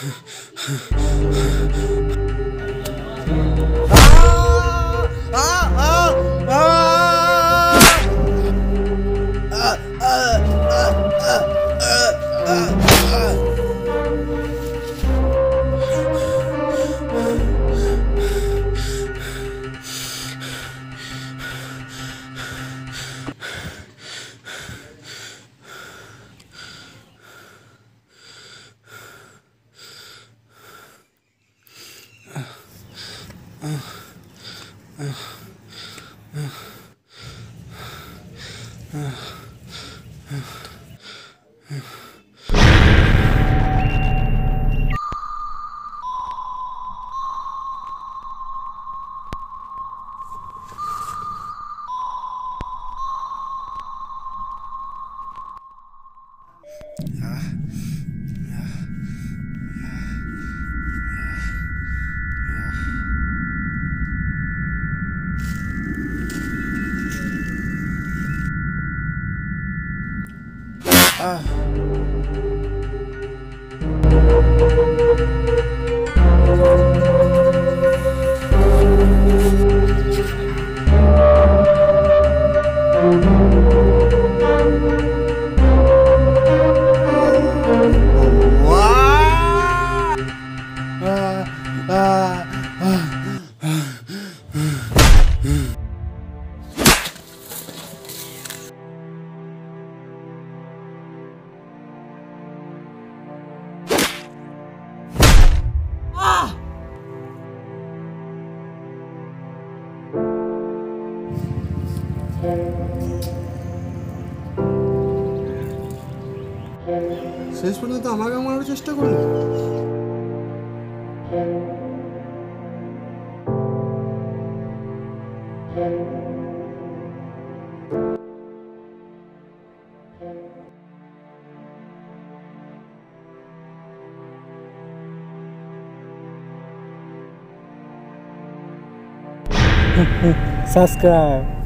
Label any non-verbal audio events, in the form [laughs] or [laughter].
Ah! 啊。哎 শেষ পর্যন্ত আমাকে মারার চেষ্টা করলি? সাবস্ক্রাইব [laughs]